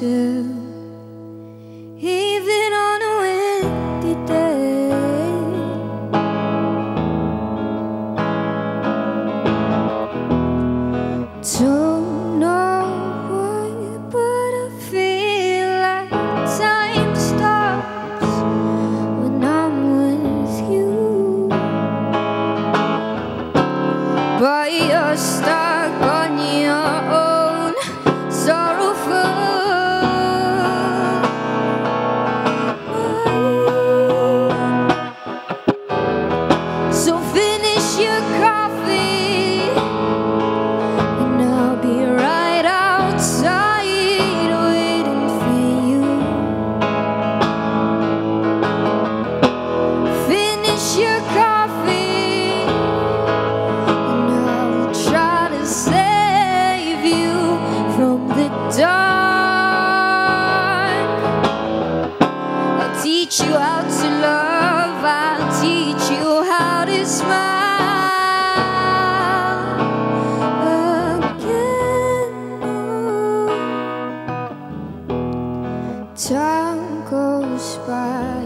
Even on a windy day. Time goes by,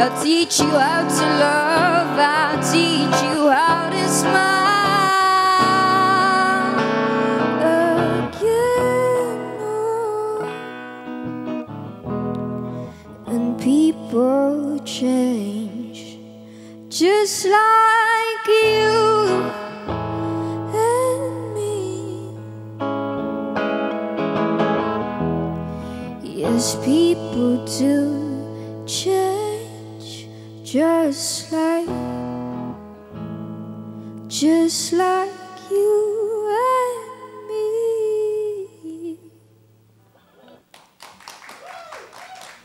I'll teach you how to love. I'll teach you how to smile again. Oh. And people change just like you and me. Yes, people do change just like, just like you and me.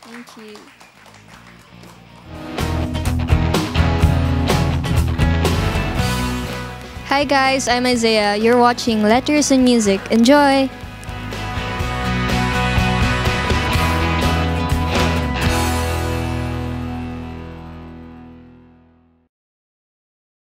Thank you. Hi guys, I'm Izzeah. You're watching Letters and Music. Enjoy!